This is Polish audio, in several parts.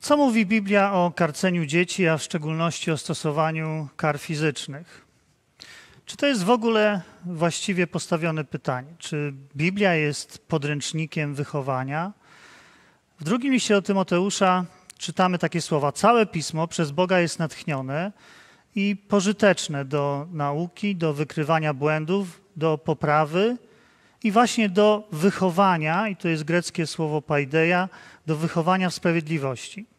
Co mówi Biblia o karceniu dzieci, a w szczególności o stosowaniu kar fizycznych? Czy to jest w ogóle właściwie postawione pytanie? Czy Biblia jest podręcznikiem wychowania? W drugim liście do Tymoteusza czytamy takie słowa: Całe pismo przez Boga jest natchnione i pożyteczne do nauki, do wykrywania błędów, do poprawy i właśnie do wychowania, i to jest greckie słowo paideia, do wychowania w sprawiedliwości.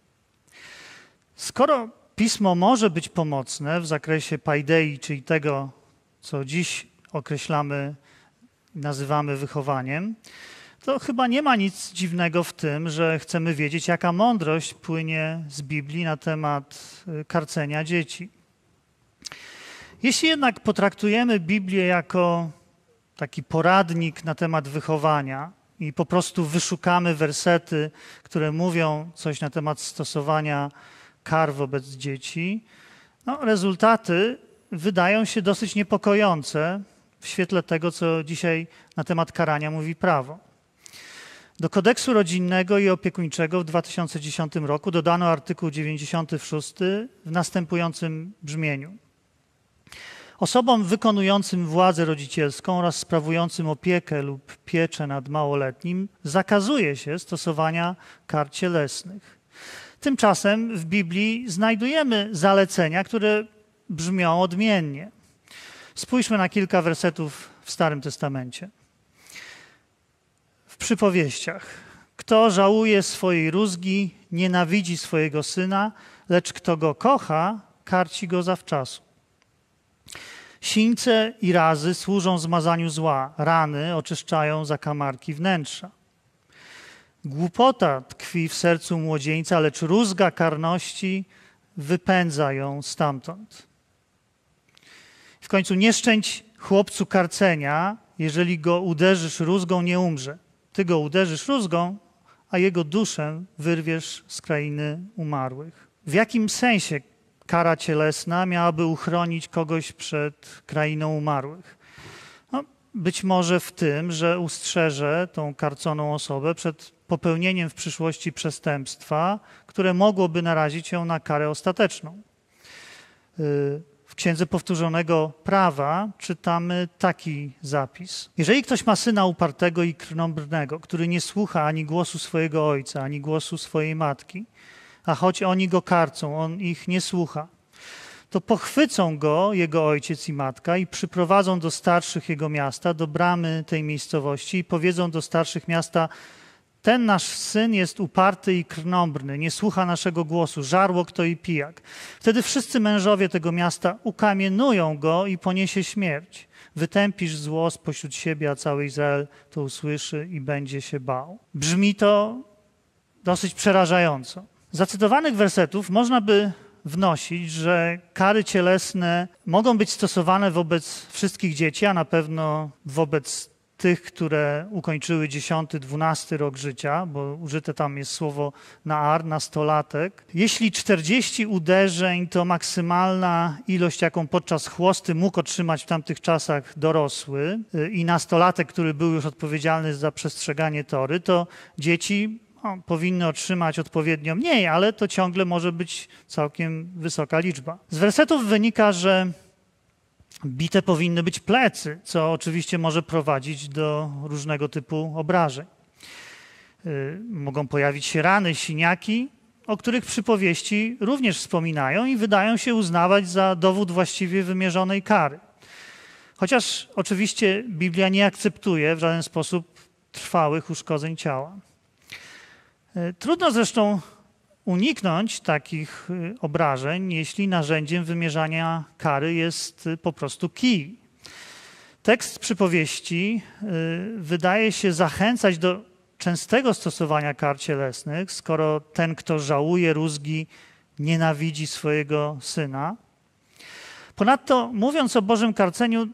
Skoro pismo może być pomocne w zakresie paidei, czyli tego, co dziś określamy, nazywamy wychowaniem, to chyba nie ma nic dziwnego w tym, że chcemy wiedzieć, jaka mądrość płynie z Biblii na temat y, karcenia dzieci. Jeśli jednak potraktujemy Biblię jako taki poradnik na temat wychowania i po prostu wyszukamy wersety, które mówią coś na temat stosowania kar wobec dzieci, no, rezultaty wydają się dosyć niepokojące w świetle tego, co dzisiaj na temat karania mówi prawo. Do kodeksu rodzinnego i opiekuńczego w 2010 roku dodano artykuł 96 w następującym brzmieniu. Osobom wykonującym władzę rodzicielską oraz sprawującym opiekę lub pieczę nad małoletnim zakazuje się stosowania kar cielesnych. Tymczasem w Biblii znajdujemy zalecenia, które brzmią odmiennie. Spójrzmy na kilka wersetów w Starym Testamencie. W przypowieściach. Kto żałuje swojej rózgi, nienawidzi swojego syna, lecz kto go kocha, karci go zawczasu. Sińce i razy służą zmazaniu zła, rany oczyszczają zakamarki wnętrza. Głupota tkwi w sercu młodzieńca, lecz rózga karności wypędza ją stamtąd. W końcu nie szczęść chłopcu karcenia, jeżeli go uderzysz rózgą, nie umrze. Ty go uderzysz rózgą, a jego duszę wyrwiesz z krainy umarłych. W jakim sensie kara cielesna miałaby uchronić kogoś przed krainą umarłych? No, być może w tym, że ustrzeże tą karconą osobę przed popełnieniem w przyszłości przestępstwa, które mogłoby narazić ją na karę ostateczną. Y, w Księdze Powtórzonego Prawa czytamy taki zapis. Jeżeli ktoś ma syna upartego i krnąbrnego, który nie słucha ani głosu swojego ojca, ani głosu swojej matki, a choć oni go karcą, on ich nie słucha, to pochwycą go jego ojciec i matka i przyprowadzą do starszych jego miasta, do bramy tej miejscowości i powiedzą do starszych miasta, ten nasz syn jest uparty i krnąbrny, nie słucha naszego głosu, żarło kto i pijak. Wtedy wszyscy mężowie tego miasta ukamienują go i poniesie śmierć. Wytępisz zło spośród siebie, a cały Izrael to usłyszy i będzie się bał. Brzmi to dosyć przerażająco. Z zacytowanych wersetów można by wnosić, że kary cielesne mogą być stosowane wobec wszystkich dzieci, a na pewno wobec tych, które ukończyły 10-12 rok życia, bo użyte tam jest słowo na ar, nastolatek. Jeśli 40 uderzeń to maksymalna ilość, jaką podczas chłosty mógł otrzymać w tamtych czasach dorosły y, i nastolatek, który był już odpowiedzialny za przestrzeganie tory, to dzieci no, powinny otrzymać odpowiednio mniej, ale to ciągle może być całkiem wysoka liczba. Z wersetów wynika, że Bite powinny być plecy, co oczywiście może prowadzić do różnego typu obrażeń. Y, mogą pojawić się rany, siniaki, o których przypowieści również wspominają i wydają się uznawać za dowód właściwie wymierzonej kary. Chociaż oczywiście Biblia nie akceptuje w żaden sposób trwałych uszkodzeń ciała. Y, trudno zresztą uniknąć takich y, obrażeń, jeśli narzędziem wymierzania kary jest y, po prostu kij. Tekst przypowieści y, wydaje się zachęcać do częstego stosowania kar cielesnych, skoro ten, kto żałuje rózgi, nienawidzi swojego syna. Ponadto, mówiąc o Bożym karceniu,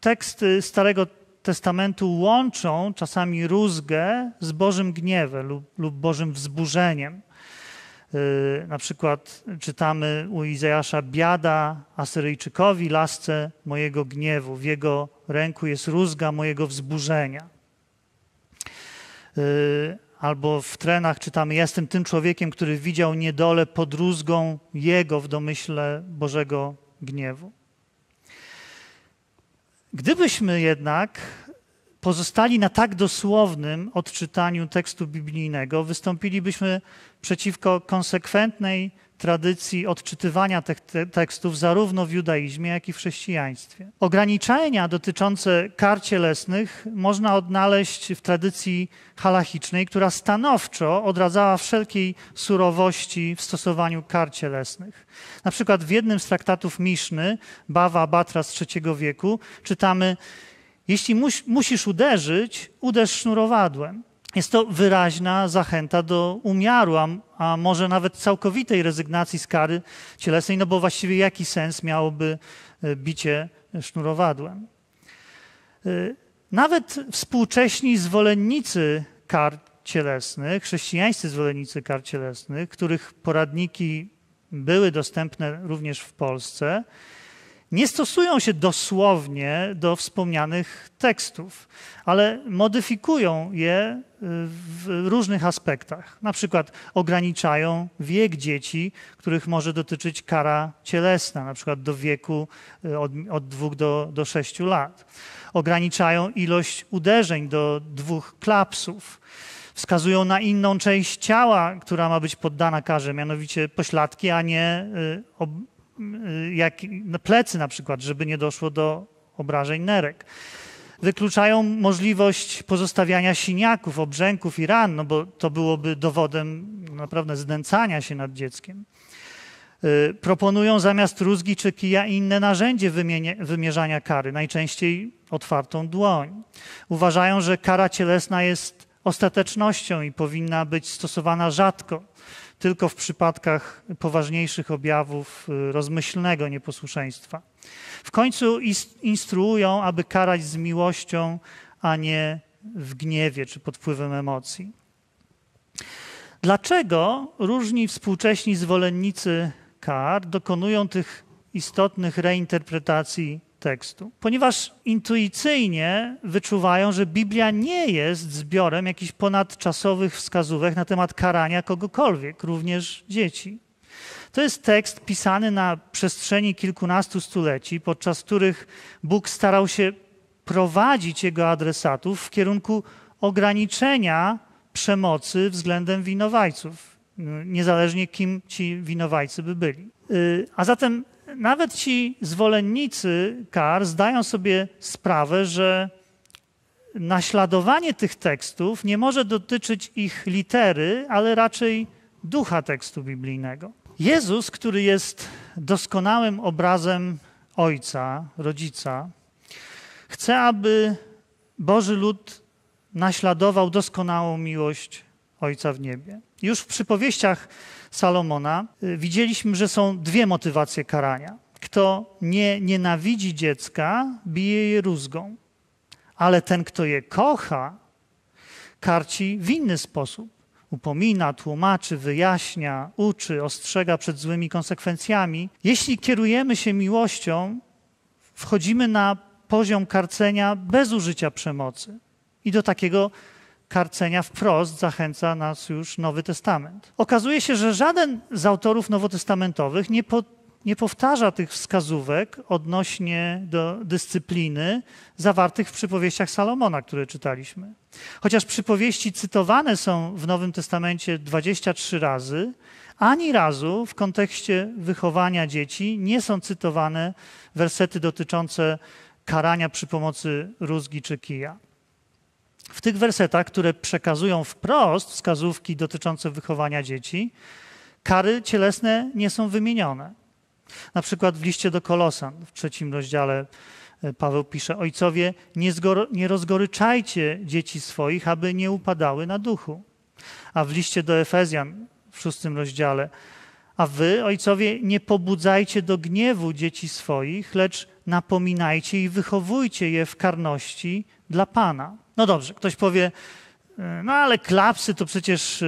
teksty Starego Testamentu łączą czasami rózgę z Bożym gniewem lub, lub Bożym wzburzeniem. Y, na przykład czytamy u Izajasza biada Asyryjczykowi, lasce mojego gniewu. W jego ręku jest rózga mojego wzburzenia. Y, albo w trenach czytamy: Jestem tym człowiekiem, który widział niedolę pod rózgą jego w domyśle Bożego gniewu. Gdybyśmy jednak pozostali na tak dosłownym odczytaniu tekstu biblijnego, wystąpilibyśmy przeciwko konsekwentnej tradycji odczytywania tych tekstów zarówno w judaizmie, jak i w chrześcijaństwie. Ograniczenia dotyczące kar cielesnych można odnaleźć w tradycji halachicznej, która stanowczo odradzała wszelkiej surowości w stosowaniu kar cielesnych. Na przykład w jednym z traktatów Miszny, Bawa Batra z III wieku, czytamy jeśli mus, musisz uderzyć, uderz sznurowadłem. Jest to wyraźna zachęta do umiaru, a, a, może nawet całkowitej rezygnacji z kary cielesnej, no bo właściwie jaki sens miałoby e, bicie sznurowadłem? E, nawet współcześni zwolennicy kar cielesnych, chrześcijańscy zwolennicy kar cielesnych, których poradniki były dostępne również w Polsce, nie stosują się dosłownie do wspomnianych tekstów, ale modyfikują je y, w różnych aspektach. Na przykład ograniczają wiek dzieci, których może dotyczyć kara cielesna, na przykład do wieku y, od, od do, do lat. Ograniczają ilość uderzeń do dwóch klapsów wskazują na inną część ciała, która ma być poddana karze, mianowicie pośladki, a nie Y, jak plecy na przykład, żeby nie doszło do obrażeń nerek. Wykluczają możliwość pozostawiania siniaków, obrzęków i ran, no bo to byłoby dowodem naprawdę znęcania się nad dzieckiem. Y, proponują zamiast rózgi czy kija inne narzędzie wymierzania kary, najczęściej otwartą dłoń. Uważają, że kara cielesna jest ostatecznością i powinna być stosowana rzadko tylko w przypadkach poważniejszych objawów y, rozmyślnego nieposłuszeństwa. W końcu instruują, aby karać z miłością, a nie w gniewie czy pod wpływem emocji. Dlaczego różni współcześni zwolennicy kar dokonują tych istotnych reinterpretacji tekstu, ponieważ intuicyjnie wyczuwają, że Biblia nie jest zbiorem jakichś ponadczasowych wskazówek na temat karania kogokolwiek, również dzieci. To jest tekst pisany na przestrzeni kilkunastu stuleci, podczas których Bóg starał się prowadzić jego adresatów w kierunku ograniczenia przemocy względem winowajców, niezależnie kim ci winowajcy by byli. Y, a zatem nawet ci zwolennicy kar zdają sobie sprawę, że naśladowanie tych tekstów nie może dotyczyć ich litery, ale raczej ducha tekstu biblijnego. Jezus, który jest doskonałym obrazem Ojca, Rodzica, chce, aby Boży lud naśladował doskonałą miłość Ojca w niebie. Już w przypowieściach Salomona y, widzieliśmy, że są dwie motywacje karania. Kto nie nienawidzi dziecka, bije je rózgą, ale ten, kto je kocha, karci w inny sposób. Upomina, tłumaczy, wyjaśnia, uczy, ostrzega przed złymi konsekwencjami. Jeśli kierujemy się miłością, wchodzimy na poziom karcenia bez użycia przemocy. I do takiego karcenia wprost zachęca nas już Nowy Testament. Okazuje się, że żaden z autorów nowotestamentowych nie, po, nie powtarza tych wskazówek odnośnie do dyscypliny zawartych w przypowieściach Salomona, które czytaliśmy. Chociaż przypowieści cytowane są w Nowym Testamencie 23 razy, ani razu w kontekście wychowania dzieci nie są cytowane wersety dotyczące karania przy pomocy rózgi czy kija. W tych wersetach, które przekazują wprost wskazówki dotyczące wychowania dzieci, kary cielesne nie są wymienione. Na przykład w liście do Kolosan, w trzecim rozdziale e, Paweł pisze: Ojcowie, nie, nie rozgoryczajcie dzieci swoich, aby nie upadały na duchu. A w liście do Efezjan, w szóstym rozdziale, a wy, ojcowie, nie pobudzajcie do gniewu dzieci swoich, lecz napominajcie i wychowujcie je w karności dla Pana. No dobrze, ktoś powie, e, no ale klapsy to przecież e,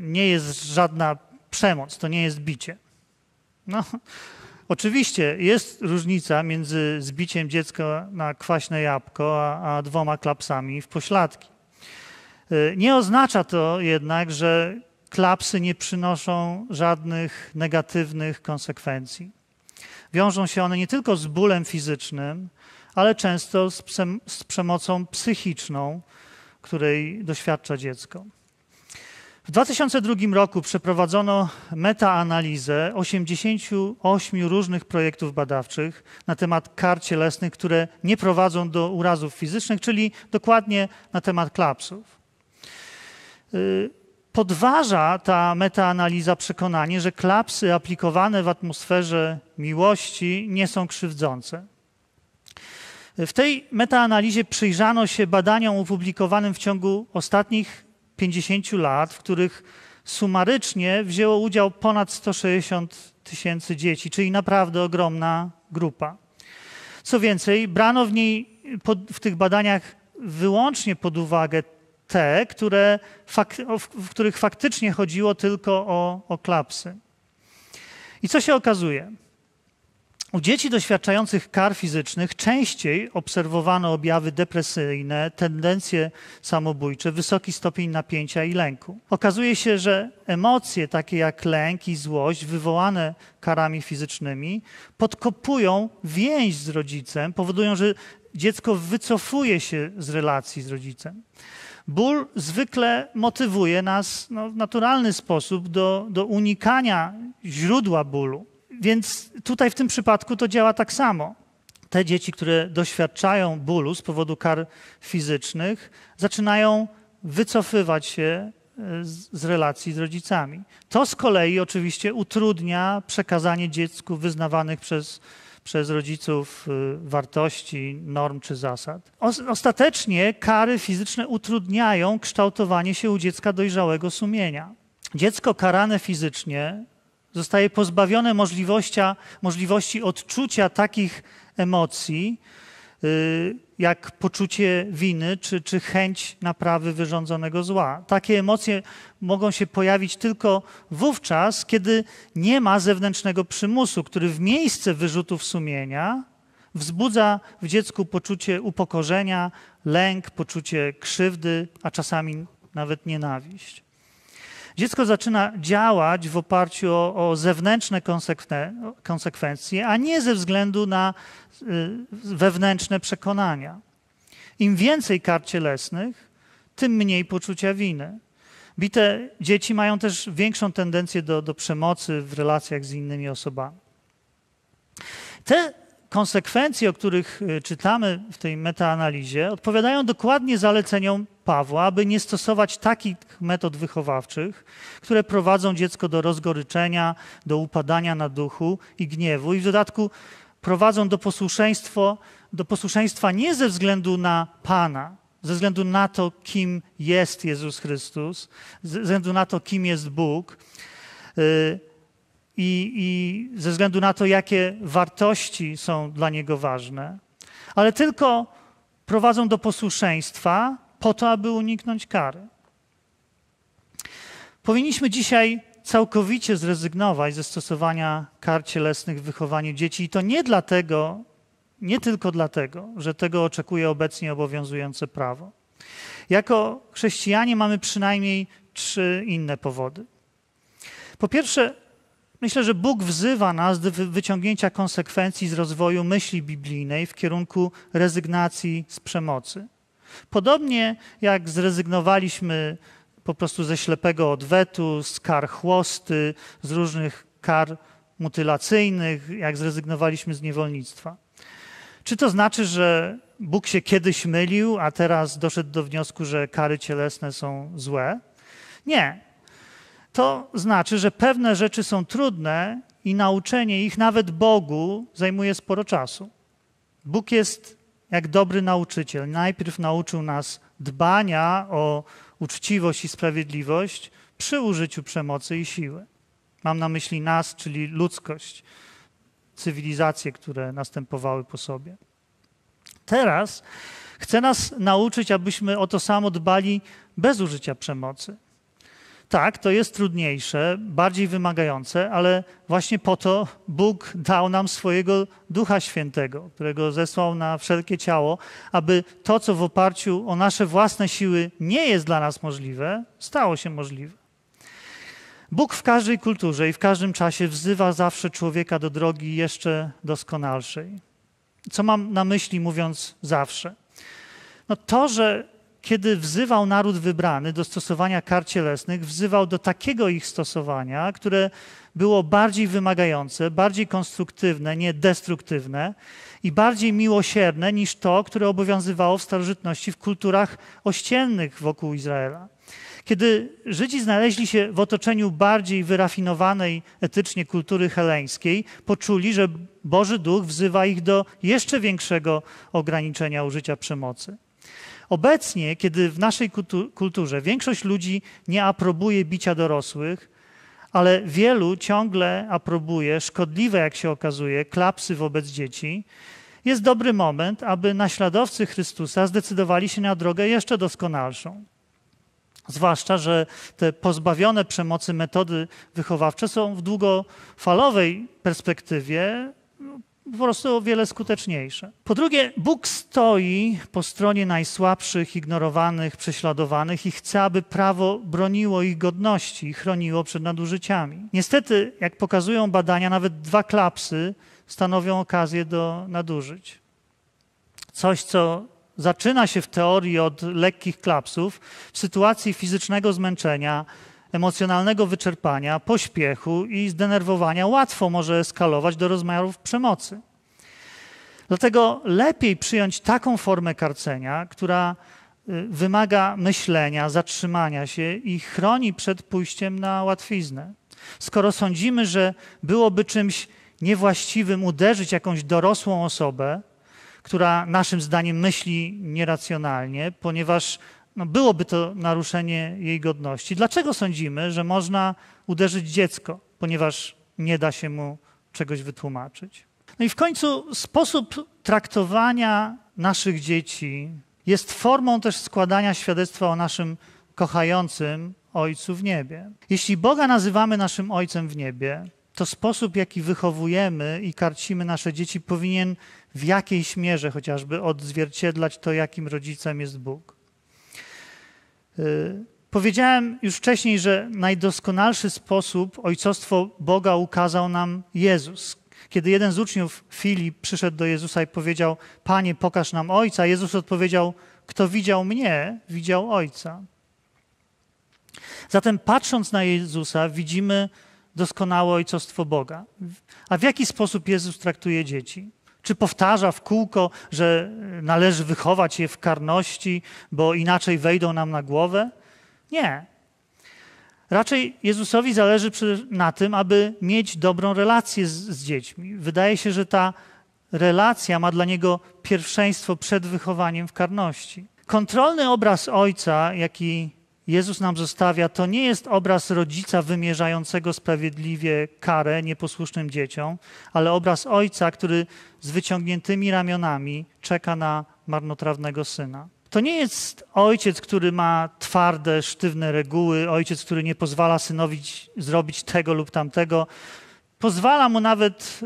nie jest żadna przemoc, to nie jest bicie. No, oczywiście jest różnica między zbiciem dziecka na kwaśne jabłko, a, a dwoma klapsami w pośladki. Y, nie oznacza to jednak, że klapsy nie przynoszą żadnych negatywnych konsekwencji. Wiążą się one nie tylko z bólem fizycznym, ale często z, z przemocą psychiczną, której doświadcza dziecko. W 2002 roku przeprowadzono metaanalizę 88 różnych projektów badawczych na temat kar cielesnych, które nie prowadzą do urazów fizycznych, czyli dokładnie na temat klapsów. Y, podważa ta metaanaliza przekonanie, że klapsy aplikowane w atmosferze miłości nie są krzywdzące. W tej metaanalizie przyjrzano się badaniom opublikowanym w ciągu ostatnich 50 lat, w których sumarycznie wzięło udział ponad 160 tysięcy dzieci, czyli naprawdę ogromna grupa. Co więcej, brano w niej w tych badaniach wyłącznie pod uwagę te, które, w których faktycznie chodziło tylko o, o klapsy. I co się okazuje? U dzieci doświadczających kar fizycznych częściej obserwowano objawy depresyjne, tendencje samobójcze, wysoki stopień napięcia i lęku. Okazuje się, że emocje takie jak lęk i złość wywołane karami fizycznymi podkopują więź z rodzicem, powodują, że dziecko wycofuje się z relacji z rodzicem. Ból zwykle motywuje nas no, w naturalny sposób do, do unikania źródła bólu. Więc tutaj w tym przypadku to działa tak samo. Te dzieci, które doświadczają bólu z powodu kar fizycznych, zaczynają wycofywać się e, z, relacji z rodzicami. To z kolei oczywiście utrudnia przekazanie dziecku wyznawanych przez przez rodziców y, wartości, norm czy zasad. Ostatecznie kary fizyczne utrudniają kształtowanie się u dziecka dojrzałego sumienia. Dziecko karane fizycznie zostaje pozbawione możliwości, odczucia takich emocji, y, jak poczucie winy czy, czy chęć naprawy wyrządzonego zła. Takie emocje mogą się pojawić tylko wówczas, kiedy nie ma zewnętrznego przymusu, który w miejsce wyrzutów sumienia wzbudza w dziecku poczucie upokorzenia, lęk, poczucie krzywdy, a czasami nawet nienawiść. Dziecko zaczyna działać w oparciu o, o zewnętrzne konsekwencje, a nie ze względu na y, wewnętrzne przekonania. Im więcej kar cielesnych, tym mniej poczucia winy. Bite dzieci mają też większą tendencję do, do przemocy w relacjach z innymi osobami. Te konsekwencje, o których y, czytamy w tej metaanalizie, odpowiadają dokładnie zaleceniom Pawła, aby nie stosować takich metod wychowawczych, które prowadzą dziecko do rozgoryczenia, do upadania na duchu i gniewu, i w dodatku prowadzą do posłuszeństwa, do posłuszeństwa nie ze względu na Pana, ze względu na to, kim jest Jezus Chrystus, ze względu na to, kim jest Bóg. Y, i, i ze względu na to, jakie wartości są dla niego ważne, ale tylko prowadzą do posłuszeństwa po to, aby uniknąć kary. Powinniśmy dzisiaj całkowicie zrezygnować ze stosowania kar cielesnych w wychowaniu dzieci i to nie dlatego, nie tylko dlatego, że tego oczekuje obecnie obowiązujące prawo. Jako chrześcijanie mamy przynajmniej trzy inne powody. Po pierwsze, Myślę, że Bóg wzywa nas do wyciągnięcia konsekwencji z rozwoju myśli biblijnej w kierunku rezygnacji z przemocy. Podobnie jak zrezygnowaliśmy po prostu ze ślepego odwetu, z kar chłosty, z różnych kar mutylacyjnych, jak zrezygnowaliśmy z niewolnictwa. Czy to znaczy, że Bóg się kiedyś mylił, a teraz doszedł do wniosku, że kary cielesne są złe? Nie to znaczy, że pewne rzeczy są trudne i nauczenie ich nawet Bogu zajmuje sporo czasu. Bóg jest jak dobry nauczyciel. Najpierw nauczył nas dbania o uczciwość i sprawiedliwość przy użyciu przemocy i siły. Mam na myśli nas, czyli ludzkość, cywilizacje, które następowały po sobie. Teraz chce nas nauczyć, abyśmy o to samo dbali bez użycia przemocy. Tak, to jest trudniejsze, bardziej wymagające, ale właśnie po to Bóg dał nam swojego Ducha Świętego, którego zesłał na wszelkie ciało, aby to, co w oparciu o nasze własne siły nie jest dla nas możliwe, stało się możliwe. Bóg w każdej kulturze i w każdym czasie wzywa zawsze człowieka do drogi jeszcze doskonalszej. Co mam na myśli mówiąc zawsze? No to, że kiedy wzywał naród wybrany do stosowania kar cielesnych, wzywał do takiego ich stosowania, które było bardziej wymagające, bardziej konstruktywne, nie destruktywne i bardziej miłosierne niż to, które obowiązywało w starożytności w kulturach ościennych wokół Izraela. Kiedy Żydzi znaleźli się w otoczeniu bardziej wyrafinowanej etycznie kultury heleńskiej, poczuli, że Boży Duch wzywa ich do jeszcze większego ograniczenia użycia przemocy. Obecnie, kiedy w naszej kulturze większość ludzi nie aprobuje bicia dorosłych, ale wielu ciągle aprobuje szkodliwe, jak się okazuje, klapsy wobec dzieci, jest dobry moment, aby naśladowcy Chrystusa zdecydowali się na drogę jeszcze doskonalszą. Zwłaszcza, że te pozbawione przemocy metody wychowawcze są w długofalowej perspektywie po prostu o wiele skuteczniejsze. Po drugie, Bóg stoi po stronie najsłabszych, ignorowanych, prześladowanych i chce, aby prawo broniło ich godności i chroniło przed nadużyciami. Niestety, jak pokazują badania, nawet dwa klapsy stanowią okazję do nadużyć. Coś, co zaczyna się w teorii od lekkich klapsów, w sytuacji fizycznego zmęczenia, emocjonalnego wyczerpania, pośpiechu i zdenerwowania łatwo może eskalować do rozmiarów przemocy. Dlatego lepiej przyjąć taką formę karcenia, która y, wymaga myślenia, zatrzymania się i chroni przed pójściem na łatwiznę. Skoro sądzimy, że byłoby czymś niewłaściwym uderzyć jakąś dorosłą osobę, która naszym zdaniem myśli nieracjonalnie, ponieważ no byłoby to naruszenie jej godności. Dlaczego sądzimy, że można uderzyć dziecko, ponieważ nie da się mu czegoś wytłumaczyć? No i w końcu sposób traktowania naszych dzieci jest formą też składania świadectwa o naszym kochającym Ojcu w niebie. Jeśli Boga nazywamy naszym Ojcem w niebie, to sposób, jaki wychowujemy i karcimy nasze dzieci, powinien w jakiejś mierze chociażby odzwierciedlać to, jakim rodzicem jest Bóg. Y, powiedziałem już wcześniej, że najdoskonalszy sposób ojcostwo Boga ukazał nam Jezus. Kiedy jeden z uczniów, Filip, przyszedł do Jezusa i powiedział: Panie, pokaż nam Ojca, Jezus odpowiedział: Kto widział mnie, widział Ojca. Zatem patrząc na Jezusa, widzimy doskonałe ojcostwo Boga. A w jaki sposób Jezus traktuje dzieci? Czy powtarza w kółko, że należy wychować je w karności, bo inaczej wejdą nam na głowę? Nie. Raczej Jezusowi zależy na tym, aby mieć dobrą relację z, z dziećmi. Wydaje się, że ta relacja ma dla niego pierwszeństwo przed wychowaniem w karności. Kontrolny obraz ojca, jaki Jezus nam zostawia, to nie jest obraz rodzica wymierzającego sprawiedliwie karę nieposłusznym dzieciom, ale obraz ojca, który z wyciągniętymi ramionami czeka na marnotrawnego syna. To nie jest ojciec, który ma twarde, sztywne reguły, ojciec, który nie pozwala synowi zrobić tego lub tamtego. Pozwala mu nawet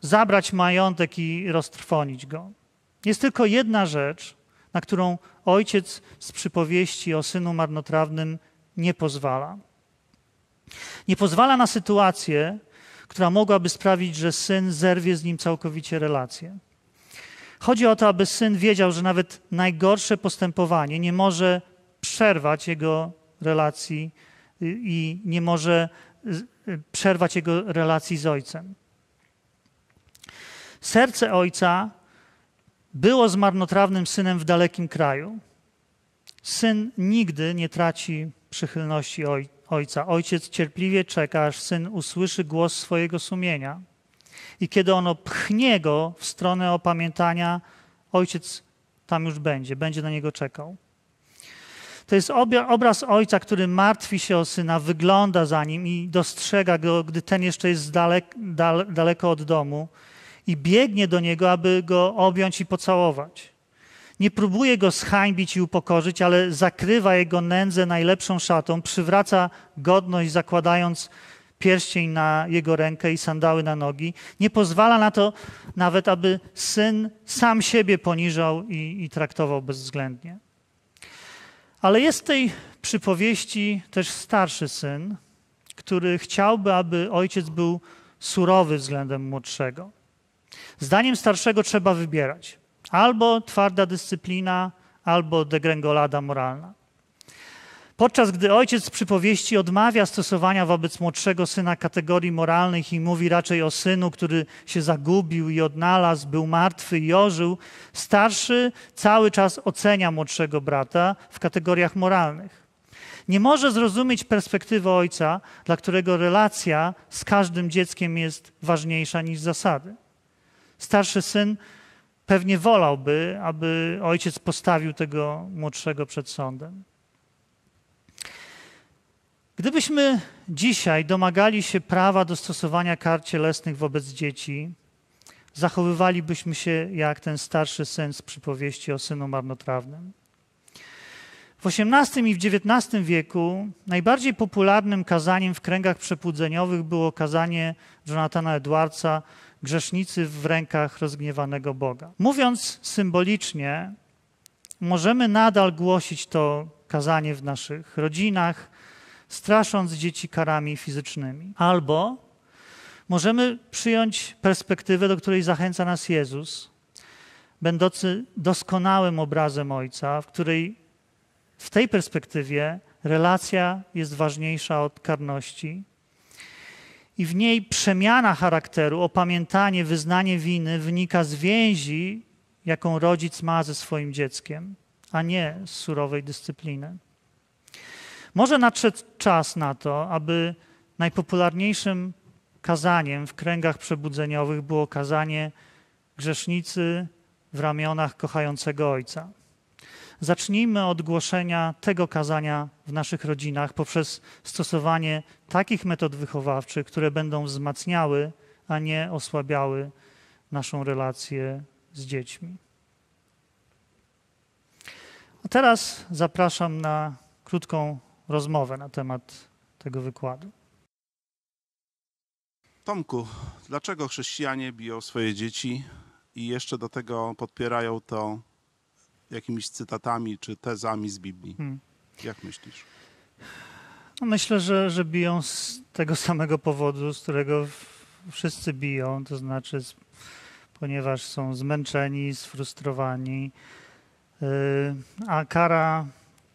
zabrać majątek i roztrwonić go. Jest tylko jedna rzecz, na którą ojciec z przypowieści o synu marnotrawnym nie pozwala. Nie pozwala na sytuację, która mogłaby sprawić, że syn zerwie z nim całkowicie relację. Chodzi o to, aby syn wiedział, że nawet najgorsze postępowanie nie może przerwać jego relacji i nie może przerwać jego relacji z ojcem. Serce ojca było zmarnotrawnym synem w dalekim kraju. Syn nigdy nie traci przychylności ojca. Ojciec cierpliwie czeka, aż syn usłyszy głos swojego sumienia. I kiedy ono pchnie go w stronę opamiętania, ojciec tam już będzie, będzie na niego czekał. To jest obraz ojca, który martwi się o syna, wygląda za nim i dostrzega go, gdy ten jeszcze jest dalek, daleko od domu i biegnie do niego, aby go objąć i pocałować. nie próbuje go zhańbić i upokorzyć, ale zakrywa jego nędzę najlepszą szatą, przywraca godność, zakładając pierścień na jego rękę i sandały na nogi. Nie pozwala na to nawet, aby syn sam siebie poniżał i, i traktował bezwzględnie. Ale jest w tej przypowieści też starszy syn, który chciałby, aby ojciec był surowy względem młodszego. Zdaniem starszego trzeba wybierać albo twarda dyscyplina, albo degrengolada moralna. Podczas gdy ojciec z przypowieści odmawia stosowania wobec młodszego syna kategorii moralnych i mówi raczej o synu, który się zagubił i odnalazł, był martwy i ożył, starszy cały czas ocenia młodszego brata w kategoriach moralnych. Nie może zrozumieć perspektywy ojca, dla którego relacja z każdym dzieckiem jest ważniejsza niż zasady. Starszy syn pewnie wolałby, aby ojciec postawił tego młodszego przed sądem. Gdybyśmy dzisiaj domagali się prawa do stosowania kar cielesnych wobec dzieci, zachowywalibyśmy się jak ten starszy syn z przypowieści o synu marnotrawnym. W XVIII i w XIX wieku najbardziej popularnym kazaniem w kręgach przepłudzeniowych było kazanie Jonathana Edwardsa grzesznicy w rękach rozgniewanego Boga. Mówiąc symbolicznie, możemy nadal głosić to kazanie w naszych rodzinach, strasząc dzieci karami fizycznymi. Albo możemy przyjąć perspektywę, do której zachęca nas Jezus, będący doskonałym obrazem Ojca, w której w tej perspektywie relacja jest ważniejsza od karności. I w niej przemiana charakteru, opamiętanie, wyznanie winy wynika z więzi, jaką rodzic ma ze swoim dzieckiem, a nie z surowej dyscypliny. Może nadszedł czas na to, aby najpopularniejszym kazaniem w kręgach przebudzeniowych było kazanie grzesznicy w ramionach kochającego Ojca. Zacznijmy od głoszenia tego kazania w naszych rodzinach poprzez stosowanie takich metod wychowawczych, które będą wzmacniały, a nie osłabiały naszą relację z dziećmi. A teraz zapraszam na krótką rozmowę na temat tego wykładu. Tomku, dlaczego chrześcijanie biją swoje dzieci i jeszcze do tego podpierają to jakimiś cytatami czy tezami z Biblii? Hmm. Jak myślisz? No myślę, że, że biją z tego samego powodu, z którego wszyscy biją, to znaczy z, ponieważ są zmęczeni, sfrustrowani, yy, a kara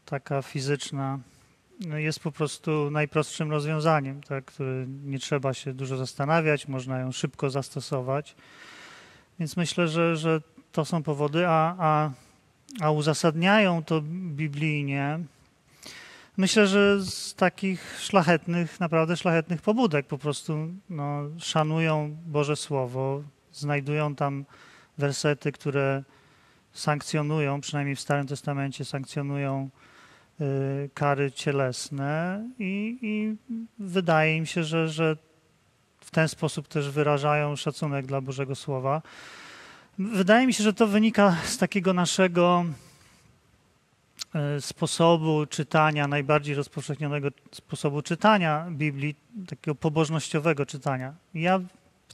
taka fizyczna no, jest po prostu najprostszym rozwiązaniem, tak, które nie trzeba się dużo zastanawiać, można ją szybko zastosować. Więc myślę, że, że to są powody, a, a, a uzasadniają to biblijnie. Myślę, że z takich szlachetnych, naprawdę szlachetnych pobudek po prostu no, szanują Boże Słowo, znajdują tam wersety, które sankcjonują, przynajmniej w Starym Testamencie sankcjonują Y, kary cielesne i, i wydaje im się, że, że w ten sposób też wyrażają szacunek dla Bożego Słowa. Wydaje mi się, że to wynika z takiego naszego y, sposobu czytania, najbardziej rozpowszechnionego sposobu czytania Biblii, takiego pobożnościowego czytania. Ja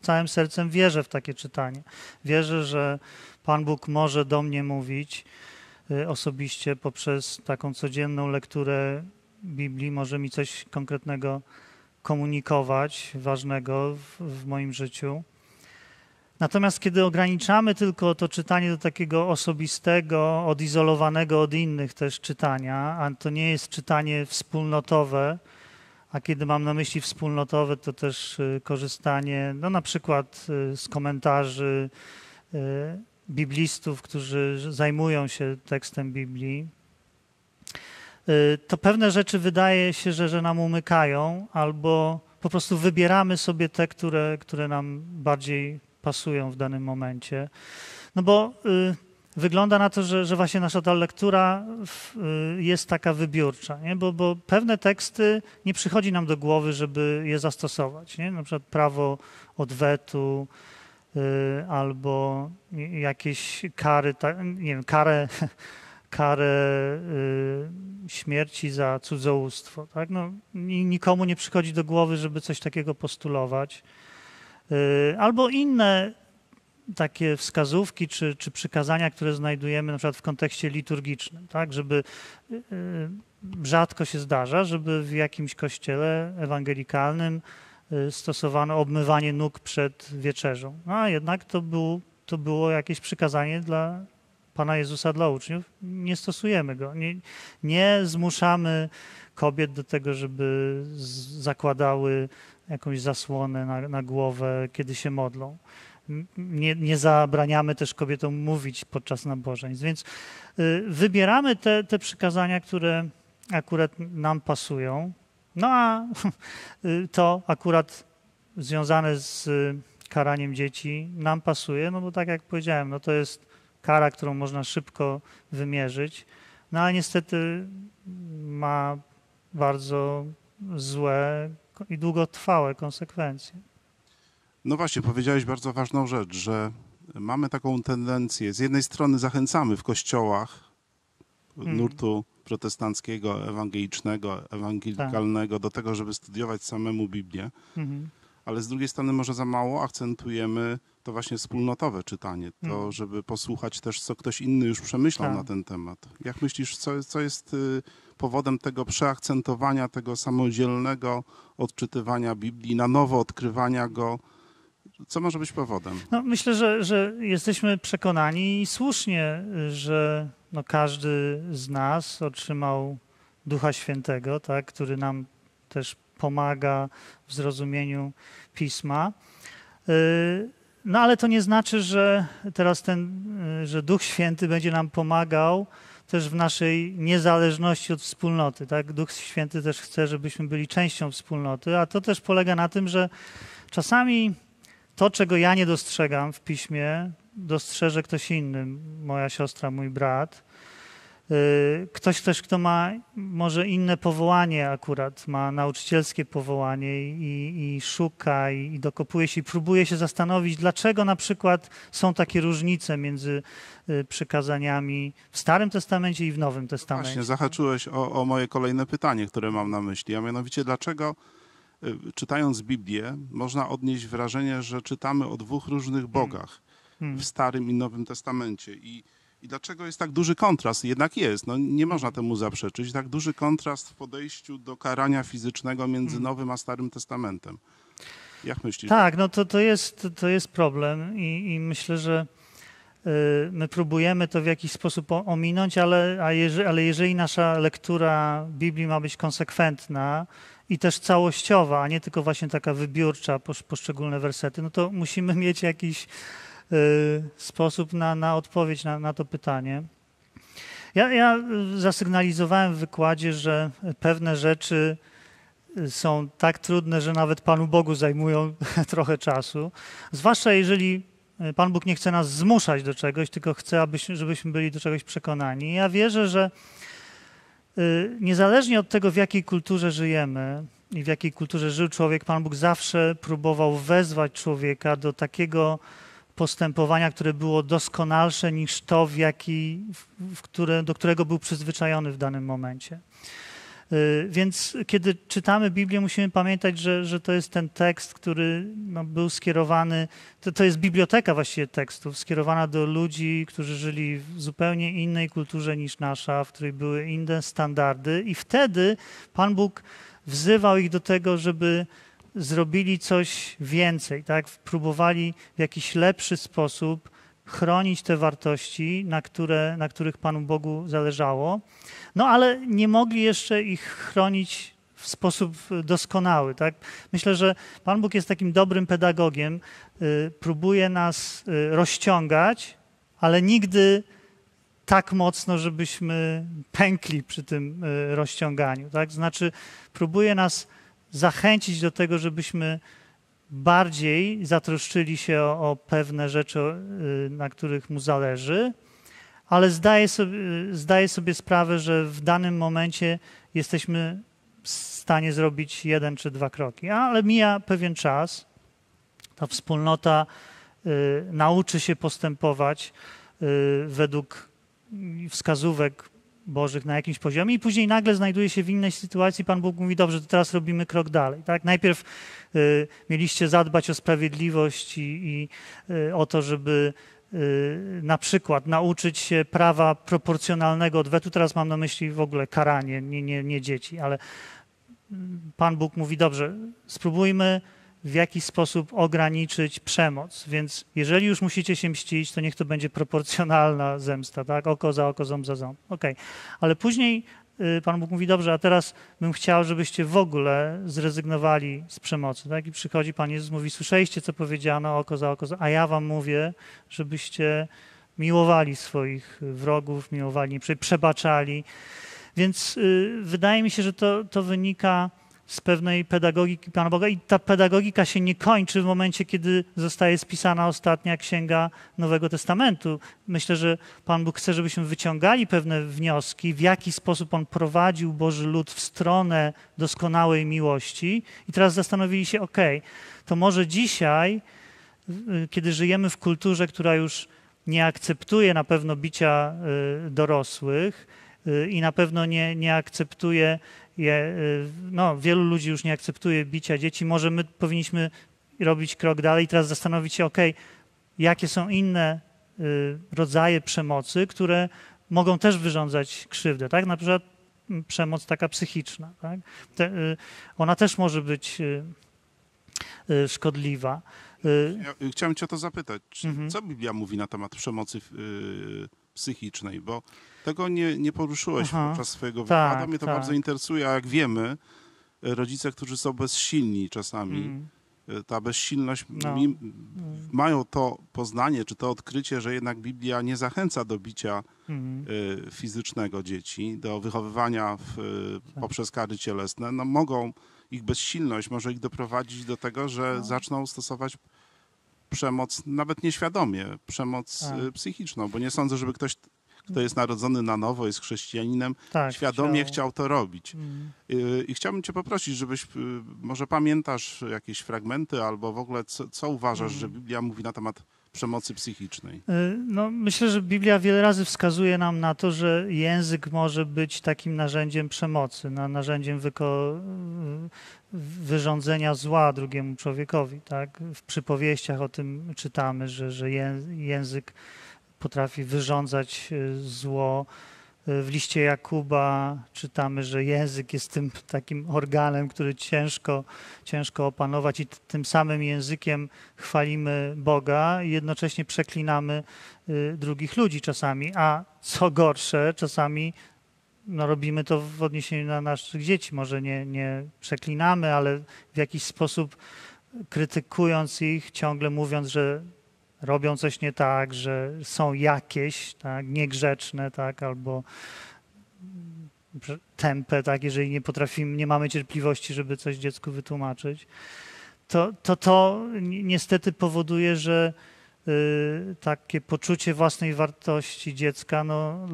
całym sercem wierzę w takie czytanie. Wierzę, że Pan Bóg może do mnie mówić Y, osobiście poprzez taką codzienną lekturę Biblii może mi coś konkretnego komunikować, ważnego w, w, moim życiu. Natomiast kiedy ograniczamy tylko to czytanie do takiego osobistego, odizolowanego od innych też czytania, a to nie jest czytanie wspólnotowe, a kiedy mam na myśli wspólnotowe, to też y, korzystanie no na przykład y, z komentarzy, biblistów, którzy zajmują się tekstem Biblii, y, to pewne rzeczy wydaje się, że, że nam umykają, albo po prostu wybieramy sobie te, które, które nam bardziej pasują w danym momencie. No bo y, wygląda na to, że, że właśnie nasza ta lektura w, y, jest taka wybiórcza, nie? Bo, bo pewne teksty nie przychodzi nam do głowy, żeby je zastosować. Nie? Na przykład prawo odwetu, y, albo jakieś kary, nie wiem, karę, karę y, śmierci za cudzołóstwo. Tak? No, nikomu nie przychodzi do głowy, żeby coś takiego postulować. Y, albo inne takie wskazówki czy, czy przykazania, które znajdujemy na przykład w kontekście liturgicznym, tak, żeby rzadko się zdarza, żeby w jakimś kościele ewangelikalnym y, stosowano obmywanie nóg przed wieczerzą. No, a jednak to, był, to było jakieś przykazanie dla Pana Jezusa dla uczniów. Nie stosujemy go. Nie, nie zmuszamy kobiet do tego, żeby zakładały jakąś zasłonę na, na głowę, kiedy się modlą. Nie, nie, zabraniamy też kobietom mówić podczas nabożeństw. Więc y, wybieramy te, te przykazania, które akurat nam pasują. No a to akurat związane z karaniem dzieci nam pasuje, no bo tak jak powiedziałem, no to jest kara, którą można szybko wymierzyć, no ale niestety ma bardzo złe i długotrwałe konsekwencje. No właśnie, powiedziałeś bardzo ważną rzecz, że mamy taką tendencję, z jednej strony zachęcamy w kościołach hmm. nurtu protestanckiego, ewangelicznego, ewangelikalnego tak. do tego, żeby studiować samemu Biblię, mhm. ale z drugiej strony może za mało akcentujemy to właśnie wspólnotowe czytanie, to mhm. żeby posłuchać też, co ktoś inny już przemyślał tak. na ten temat. Jak myślisz, co, co jest y, powodem tego przeakcentowania, tego samodzielnego odczytywania Biblii, na nowo odkrywania go? Co może być powodem? No, myślę, że, że jesteśmy przekonani i słusznie, że no, każdy z nas otrzymał Ducha Świętego, tak, który nam też pomaga w zrozumieniu Pisma. Y, no ale to nie znaczy, że teraz ten, y, że Duch Święty będzie nam pomagał też w naszej niezależności od wspólnoty. Tak? Duch Święty też chce, żebyśmy byli częścią wspólnoty, a to też polega na tym, że czasami to, czego ja nie dostrzegam w piśmie, dostrzeże ktoś inny, moja siostra, mój brat. Y, ktoś też, kto ma może inne powołanie akurat, ma nauczycielskie powołanie i, i szuka i, i, dokopuje się i próbuje się zastanowić, dlaczego na przykład są takie różnice między y, przykazaniami w Starym Testamencie i w Nowym Testamencie. Właśnie, zahaczyłeś o, o moje kolejne pytanie, które mam na myśli, a mianowicie dlaczego y, czytając Biblię można odnieść wrażenie, że czytamy o dwóch różnych bogach hmm. w Starym i Nowym Testamencie i i dlaczego jest tak duży kontrast? Jednak jest, no, nie można temu zaprzeczyć. Tak duży kontrast w podejściu do karania fizycznego między hmm. Nowym a Starym Testamentem. Jak myślisz? Tak, no to, to, jest, to jest problem i, i myślę, że y, my próbujemy to w jakiś sposób ominąć, ale, a jeżeli, ale jeżeli nasza lektura Biblii ma być konsekwentna i też całościowa, a nie tylko właśnie taka wybiórcza, poszczególne wersety, no to musimy mieć jakiś sposób na, na odpowiedź na, na to pytanie. Ja, ja zasygnalizowałem w wykładzie, że pewne rzeczy są tak trudne, że nawet Panu Bogu zajmują trochę czasu. Zwłaszcza jeżeli Pan Bóg nie chce nas zmuszać do czegoś, tylko chce, abyśmy, żebyśmy byli do czegoś przekonani. Ja wierzę, że y, niezależnie od tego, w jakiej kulturze żyjemy i w jakiej kulturze żył człowiek, Pan Bóg zawsze próbował wezwać człowieka do takiego postępowania, które było doskonalsze niż to, w jaki, w które, do którego był przyzwyczajony w danym momencie. Y, więc kiedy czytamy Biblię, musimy pamiętać, że, że to jest ten tekst, który no, był skierowany, to, to jest biblioteka właściwie tekstów, skierowana do ludzi, którzy żyli w zupełnie innej kulturze niż nasza, w której były inne standardy, i wtedy Pan Bóg wzywał ich do tego, żeby zrobili coś więcej, tak? Próbowali w jakiś lepszy sposób chronić te wartości, na, które, na których Panu Bogu zależało. No ale nie mogli jeszcze ich chronić w sposób doskonały. Tak? Myślę, że Pan Bóg jest takim dobrym pedagogiem, y, próbuje nas y, rozciągać, ale nigdy tak mocno, żebyśmy pękli przy tym y, rozciąganiu. Tak? Znaczy, próbuje nas zachęcić do tego, żebyśmy bardziej zatroszczyli się o, o pewne rzeczy, y, na których mu zależy, ale zdaje sobie, zdaje sobie sprawę, że w danym momencie jesteśmy w stanie zrobić jeden czy dwa kroki. Ale mija pewien czas, ta wspólnota y, nauczy się postępować y, według wskazówek Bożych na jakimś poziomie i później nagle znajduje się w innej sytuacji. Pan Bóg mówi, dobrze, to teraz robimy krok dalej. Tak? Najpierw y, mieliście zadbać o sprawiedliwość i, i y, o to, żeby y, na przykład nauczyć się prawa proporcjonalnego odwetu. Teraz mam na myśli w ogóle karanie, nie, nie, nie dzieci, ale mm, Pan Bóg mówi, dobrze, spróbujmy w jakiś sposób ograniczyć przemoc. Więc jeżeli już musicie się mścić, to niech to będzie proporcjonalna zemsta, tak? Oko za oko, ząb za ząb. Okej. Ale później y, Pan Bóg mówi, dobrze, a teraz bym chciał, żebyście w ogóle zrezygnowali z przemocy, tak? I przychodzi Pan Jezus, mówi, słyszeliście, co powiedziano, oko za oko, za... a ja wam mówię, żebyście miłowali swoich wrogów, miłowali, przebaczali. Więc y, wydaje mi się, że to, to wynika z pewnej pedagogiki Pana Boga i ta pedagogika się nie kończy w momencie, kiedy zostaje spisana ostatnia księga Nowego Testamentu. Myślę, że Pan Bóg chce, żebyśmy wyciągali pewne wnioski, w jaki sposób On prowadził Boży lud w stronę doskonałej miłości i teraz zastanowili się, ok, to może dzisiaj, kiedy żyjemy w kulturze, która już nie akceptuje na pewno bicia y, dorosłych y, i na pewno nie, nie akceptuje je, y, no, wielu ludzi już nie akceptuje bicia dzieci. Może my powinniśmy robić krok dalej i teraz zastanowić się, ok, jakie są inne y, rodzaje przemocy, które mogą też wyrządzać krzywdę, tak? Na przykład mm, przemoc taka psychiczna, tak? Te, y, ona też może być szkodliwa. Ja chciałem cię o to zapytać. Mhm. Co Biblia mówi na temat przemocy psychicznej? Bo tego nie, nie poruszyłeś Aha. podczas swojego wykładu. Tak, Mnie to tak. bardzo interesuje, a jak wiemy, rodzice, którzy są bezsilni czasami, mm. ta bezsilność, no. mi, mają to poznanie, czy to odkrycie, że jednak Biblia nie zachęca do bicia mm. fizycznego dzieci, do wychowywania w, tak. poprzez kary cielesne. No, mogą, ich bezsilność może ich doprowadzić do tego, że no. zaczną stosować przemoc, nawet nieświadomie, przemoc tak. psychiczną, bo nie sądzę, żeby ktoś kto jest narodzony na nowo, jest chrześcijaninem, tak, świadomie chciał. chciał. to robić. Mm. Y, I chciałbym cię poprosić, żebyś, y, może pamiętasz jakieś fragmenty, albo w ogóle co, co uważasz, mm. że Biblia mówi na temat przemocy psychicznej? Y, no, myślę, że Biblia wiele razy wskazuje nam na to, że język może być takim narzędziem przemocy, na, narzędziem wyko, wyrządzenia zła drugiemu człowiekowi. Tak? W przypowieściach o tym czytamy, że, że język potrafi wyrządzać e, zło. E, w liście Jakuba czytamy, że język jest tym takim organem, który ciężko, ciężko opanować i tym samym językiem chwalimy Boga i jednocześnie przeklinamy e, drugich ludzi czasami, a co gorsze, czasami no, robimy to w odniesieniu do naszych dzieci. Może nie, nie przeklinamy, ale w jakiś sposób krytykując ich, ciągle mówiąc, że robią coś nie tak, że są jakieś tak, niegrzeczne, tak, albo tępe, tak, jeżeli nie potrafimy, nie mamy cierpliwości, żeby coś dziecku wytłumaczyć, to to, to niestety powoduje, że takie poczucie własnej wartości dziecka no,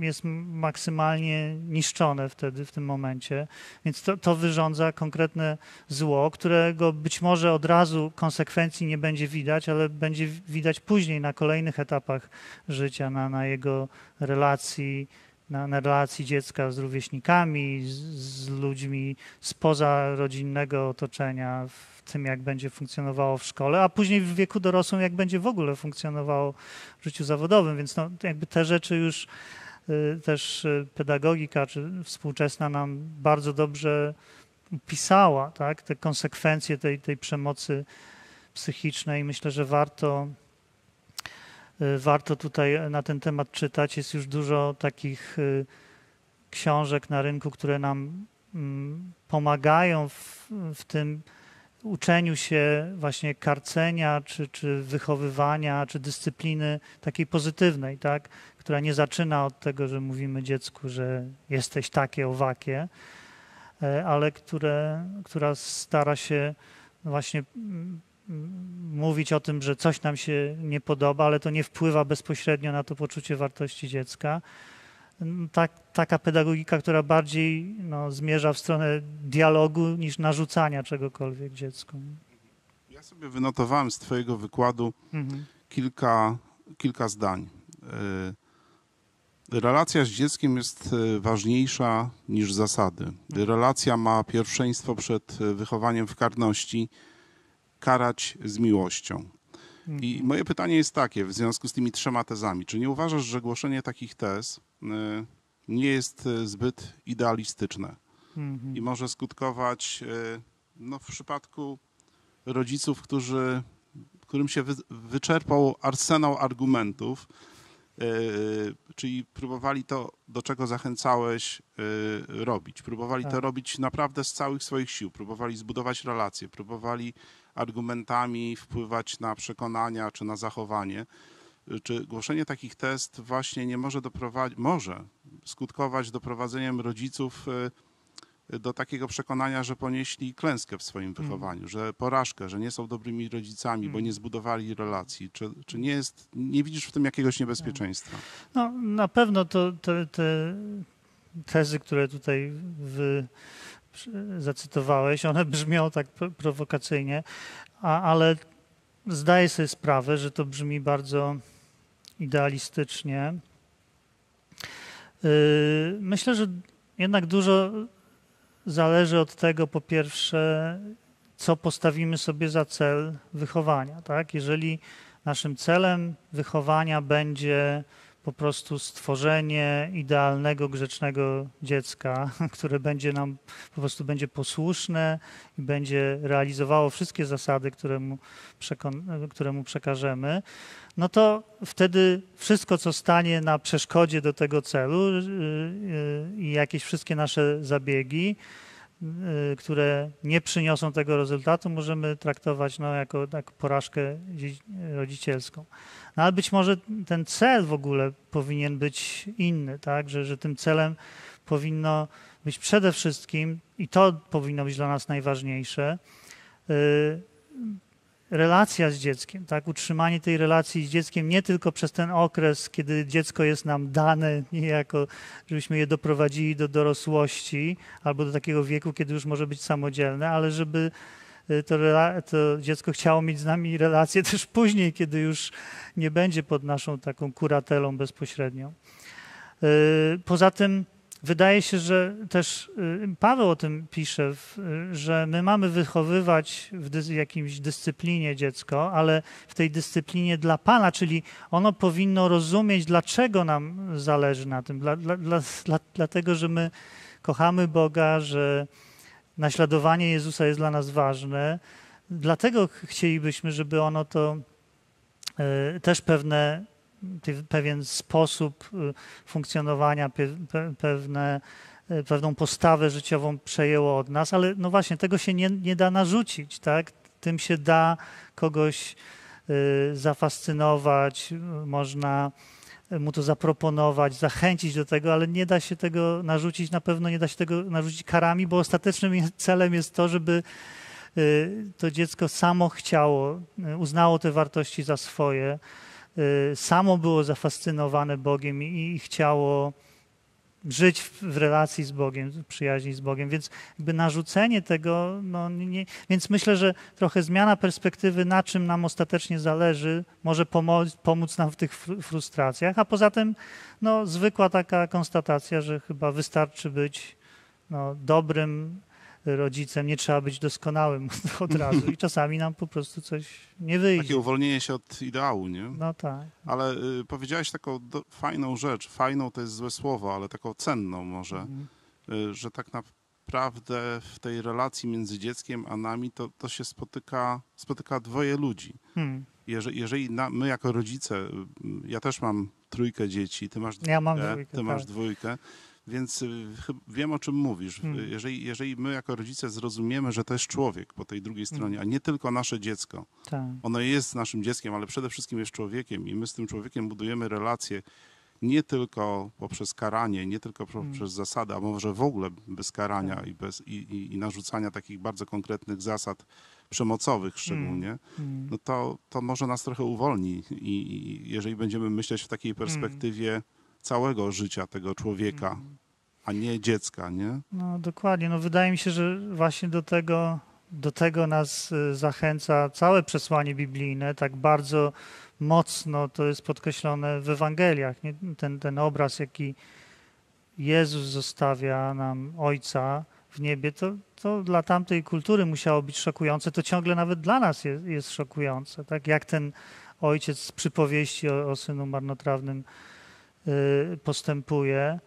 jest maksymalnie niszczone wtedy, w tym momencie. Więc to, to wyrządza konkretne zło, którego być może od razu konsekwencji nie będzie widać, ale będzie widać później na kolejnych etapach życia, na, na jego relacji na, na relacji dziecka z rówieśnikami, z, z ludźmi spoza rodzinnego otoczenia, w tym jak będzie funkcjonowało w szkole, a później w wieku dorosłym jak będzie w ogóle funkcjonowało w życiu zawodowym. Więc no, jakby te rzeczy już y, też y, pedagogika czy współczesna nam bardzo dobrze pisała, tak? te konsekwencje tej, tej przemocy psychicznej. Myślę, że warto warto tutaj na ten temat czytać. Jest już dużo takich y, książek na rynku, które nam mm, pomagają w, w tym uczeniu się właśnie karcenia, czy, czy wychowywania, czy dyscypliny takiej pozytywnej, tak? która nie zaczyna od tego, że mówimy dziecku, że jesteś takie, owakie, e, ale które, która stara się właśnie mm, mówić o tym, że coś nam się nie podoba, ale to nie wpływa bezpośrednio na to poczucie wartości dziecka. Tak, taka pedagogika, która bardziej no, zmierza w stronę dialogu niż narzucania czegokolwiek dziecku. Ja sobie wynotowałem z Twojego wykładu Mhm. kilka, kilka zdań. Y, Relacja z dzieckiem jest y, ważniejsza niż zasady. Relacja ma pierwszeństwo przed y, wychowaniem w karności, karać z miłością. I moje pytanie jest takie w związku z tymi trzema tezami. Czy nie uważasz, że głoszenie takich tez y, nie jest y, zbyt idealistyczne Mhm. i może skutkować y, no, w przypadku rodziców, którzy, którym się wy, wyczerpał arsenał argumentów, czyli próbowali to, do czego zachęcałeś, robić. Próbowali to Tak. robić naprawdę z całych swoich sił. Próbowali zbudować relacje, próbowali argumentami wpływać na przekonania czy na zachowanie. Czy głoszenie takich test właśnie nie może doprowadzić, może skutkować doprowadzeniem rodziców y, do takiego przekonania, że ponieśli klęskę w swoim wychowaniu, że porażkę, że nie są dobrymi rodzicami, bo nie zbudowali relacji. Czy, czy nie jest, nie widzisz w tym jakiegoś niebezpieczeństwa? No, na pewno to, te, te tezy, które tutaj wy, zacytowałeś, one brzmią tak pro- prowokacyjnie, a, ale zdaję sobie sprawę, że to brzmi bardzo idealistycznie. Yy, Myślę, że jednak dużo zależy od tego, po pierwsze, co postawimy sobie za cel wychowania. Tak? Jeżeli naszym celem wychowania będzie po prostu stworzenie idealnego, grzecznego dziecka, które będzie nam po prostu będzie posłuszne i będzie realizowało wszystkie zasady, które mu, które mu przekażemy, no to wtedy wszystko, co stanie na przeszkodzie do tego celu yy, yy, i jakieś wszystkie nasze zabiegi, yy, które nie przyniosą tego rezultatu, możemy traktować no, jako, jako porażkę rodzicielską. No ale być może ten cel w ogóle powinien być inny, tak? Że, że tym celem powinno być przede wszystkim, i to powinno być dla nas najważniejsze, y, relacja z dzieckiem, tak? Utrzymanie tej relacji z dzieckiem nie tylko przez ten okres, kiedy dziecko jest nam dane, niejako, żebyśmy je doprowadzili do dorosłości albo do takiego wieku, kiedy już może być samodzielne, ale żeby to, rela- to dziecko chciało mieć z nami relację też później, kiedy już nie będzie pod naszą taką kuratelą bezpośrednią. Y, Poza tym wydaje się, że też y, Paweł o tym pisze, y, że my mamy wychowywać w jakimś dyscyplinie dziecko, ale w tej dyscyplinie dla Pana, czyli ono powinno rozumieć, dlaczego nam zależy na tym. Dla, dla, dla, dlatego, że my kochamy Boga, że naśladowanie Jezusa jest dla nas ważne. Dlatego ch- chcielibyśmy, żeby ono to e, też pewne, pewien sposób e, funkcjonowania, pe, pe, pewne, e, pewną postawę życiową przejęło od nas, ale no właśnie, tego się nie, nie da narzucić, tak? Tym się da kogoś zafascynować, można mu to zaproponować, zachęcić do tego, ale nie da się tego narzucić, na pewno nie da się tego narzucić karami, bo ostatecznym celem jest to, żeby y, to dziecko samo chciało, y, uznało te wartości za swoje, y, samo było zafascynowane Bogiem i chciało żyć w, relacji z Bogiem, w przyjaźni z Bogiem, więc jakby narzucenie tego, no nie, więc myślę, że trochę zmiana perspektywy, na czym nam ostatecznie zależy, może pomo- pomóc nam w tych fr- frustracjach, a poza tym no, zwykła taka konstatacja, że chyba wystarczy być no, dobrym rodzicem, nie trzeba być doskonałym od razu i czasami nam po prostu coś nie wyjdzie. Takie uwolnienie się od ideału, nie? No tak. Ale y, powiedziałeś taką do, fajną rzecz. Fajną to jest złe słowo, ale taką cenną może, Mhm. y, że tak naprawdę w tej relacji między dzieckiem a nami to, to się spotyka, spotyka dwoje ludzi. Hmm. Jeżeli, jeżeli na, my jako rodzice, y, ja też mam trójkę dzieci, ty masz Ja mam dwójkę, dwójkę, ty masz tak. dwójkę, więc y, wiem o czym mówisz. Hmm. Jeżeli, jeżeli my jako rodzice zrozumiemy, że to jest człowiek po tej drugiej stronie, a nie tylko nasze dziecko, Tak. ono jest naszym dzieckiem, ale przede wszystkim jest człowiekiem i my z tym człowiekiem budujemy relacje nie tylko poprzez karanie, nie tylko poprzez zasady, a może w ogóle bez karania Tak. i, bez, i, i, i narzucania takich bardzo konkretnych zasad przemocowych szczególnie, Hmm. no to, to może nas trochę uwolni i, i jeżeli będziemy myśleć w takiej perspektywie całego życia tego człowieka, a nie dziecka, nie? No dokładnie. No wydaje mi się, że właśnie do tego do tego nas y, zachęca całe przesłanie biblijne, tak bardzo mocno to jest podkreślone w Ewangeliach. Nie? Ten, ten obraz, jaki Jezus zostawia nam Ojca w niebie, to, to dla tamtej kultury musiało być szokujące, to ciągle nawet dla nas jest, jest szokujące. Tak? Jak ten ojciec z przypowieści o, o synu marnotrawnym postępuje.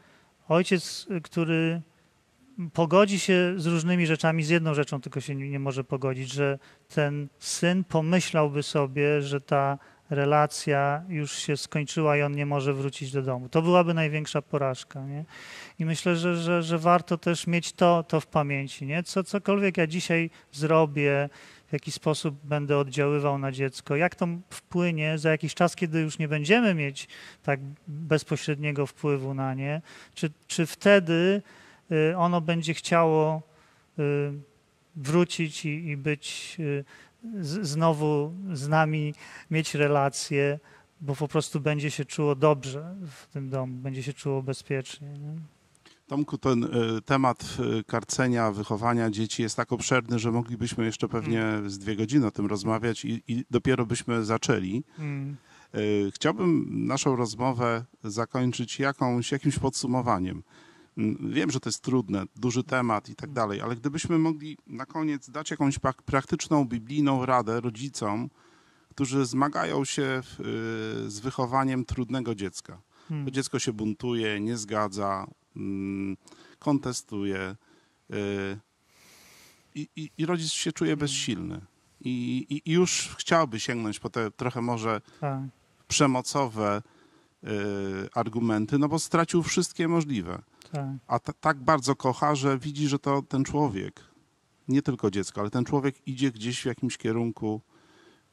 Ojciec, który pogodzi się z różnymi rzeczami, z jedną rzeczą tylko się nie, nie może pogodzić, że ten syn pomyślałby sobie, że ta relacja już się skończyła i on nie może wrócić do domu. To byłaby największa porażka. Nie? I myślę, że, że, że warto też mieć to, to w pamięci. Nie? Co, cokolwiek ja dzisiaj zrobię, w jaki sposób będę oddziaływał na dziecko, jak to wpłynie za jakiś czas, kiedy już nie będziemy mieć tak bezpośredniego wpływu na nie, czy, czy wtedy y, ono będzie chciało y, wrócić i, i być y, znowu z nami, mieć relacje, bo po prostu będzie się czuło dobrze w tym domu, będzie się czuło bezpiecznie. Nie? Tomku, ten y, temat y, karcenia, wychowania dzieci jest tak obszerny, że moglibyśmy jeszcze pewnie z dwie godziny o tym rozmawiać i, i dopiero byśmy zaczęli. Mm. Y, Chciałbym naszą rozmowę zakończyć jakąś, jakimś podsumowaniem. Mm, Wiem, że to jest trudne, duży temat i tak dalej, ale gdybyśmy mogli na koniec dać jakąś prak- praktyczną, biblijną radę rodzicom, którzy zmagają się w, z wychowaniem trudnego dziecka. Mm. To dziecko się buntuje, nie zgadza, mm, kontestuje y, i, i, i rodzic się czuje bezsilny. I, i, już chciałby sięgnąć po te trochę może Tak. przemocowe y, argumenty, no bo stracił wszystkie możliwe. Tak. A ta, tak bardzo kocha, że widzi, że to ten człowiek, nie tylko dziecko, ale ten człowiek idzie gdzieś w jakimś kierunku.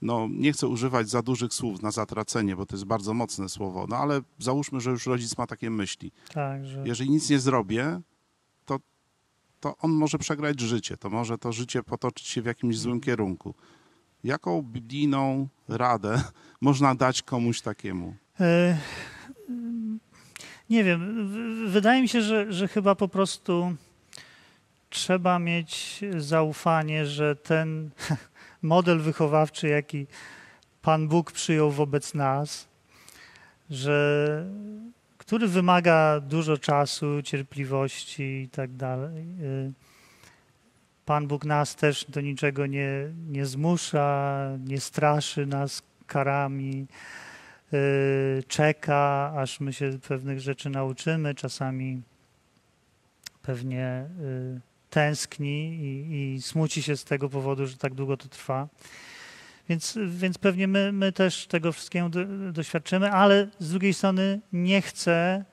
No, nie chcę używać za dużych słów na zatracenie, bo to jest bardzo mocne słowo, no ale załóżmy, że już rodzic ma takie myśli. tak, że Jeżeli nic nie zrobię, to, to on może przegrać życie, to może to życie potoczyć się w jakimś złym kierunku. Jaką biblijną radę można dać komuś takiemu? E, Nie wiem, wydaje mi się, że, że chyba po prostu trzeba mieć zaufanie, że ten model wychowawczy, jaki Pan Bóg przyjął wobec nas, że, który wymaga dużo czasu, cierpliwości i tak dalej. Pan Bóg nas też do niczego nie, nie zmusza, nie straszy nas karami y, czeka, aż my się pewnych rzeczy nauczymy. Czasami pewnie y, tęskni i, i smuci się z tego powodu, że tak długo to trwa. Więc, więc pewnie my, my też tego wszystkiego do, doświadczymy, ale z drugiej strony nie chce,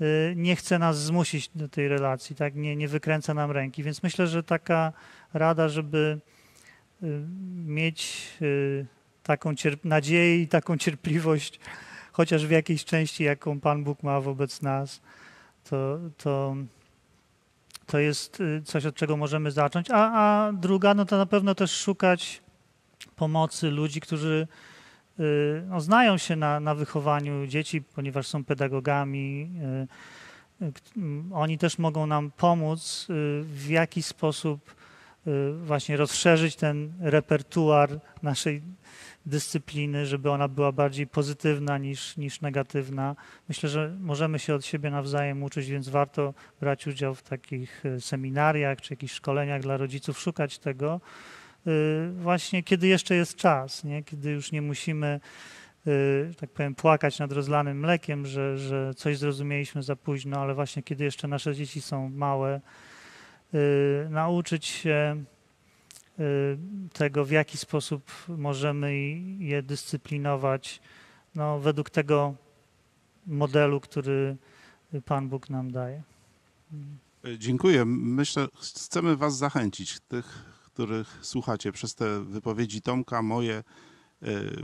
y, nie chce nas zmusić do tej relacji, tak? nie, nie wykręca nam ręki. Więc myślę, że taka rada, żeby y, mieć y, taką nadzieję i taką cierpliwość, chociaż w jakiejś części, jaką Pan Bóg ma wobec nas, to, to, to jest y, coś, od czego możemy zacząć. A, a druga, no to na pewno też szukać pomocy ludzi, którzy y, no, znają się na, na wychowaniu dzieci, ponieważ są pedagogami. y, Oni też mogą nam pomóc, w jaki sposób właśnie rozszerzyć ten repertuar naszej dyscypliny, żeby ona była bardziej pozytywna niż, niż negatywna. Myślę, że możemy się od siebie nawzajem uczyć, więc warto brać udział w takich e, seminariach czy jakichś szkoleniach dla rodziców, szukać tego y, właśnie, kiedy jeszcze jest czas, nie? kiedy już nie musimy, y, tak powiem, płakać nad rozlanym mlekiem, że, że coś zrozumieliśmy za późno, ale właśnie kiedy jeszcze nasze dzieci są małe, y, nauczyć się y, tego, w jaki sposób możemy je dyscyplinować no, według tego modelu, który Pan Bóg nam daje. E, Dziękuję. Myślę, chcemy Was zachęcić, tych, których słuchacie, przez te wypowiedzi Tomka, moje,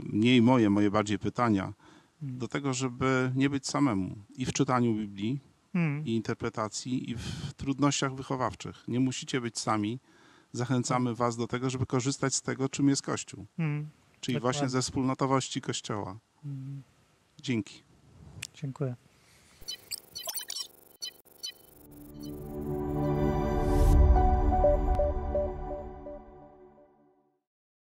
mniej moje, moje bardziej pytania, do tego, żeby nie być samemu i w czytaniu Biblii, Hmm. i interpretacji i w trudnościach wychowawczych. Nie musicie być sami. Zachęcamy tak. was do tego, żeby korzystać z tego, czym jest Kościół. Hmm. Czyli właśnie ze wspólnotowości Kościoła. Hmm. Dzięki. Dziękuję.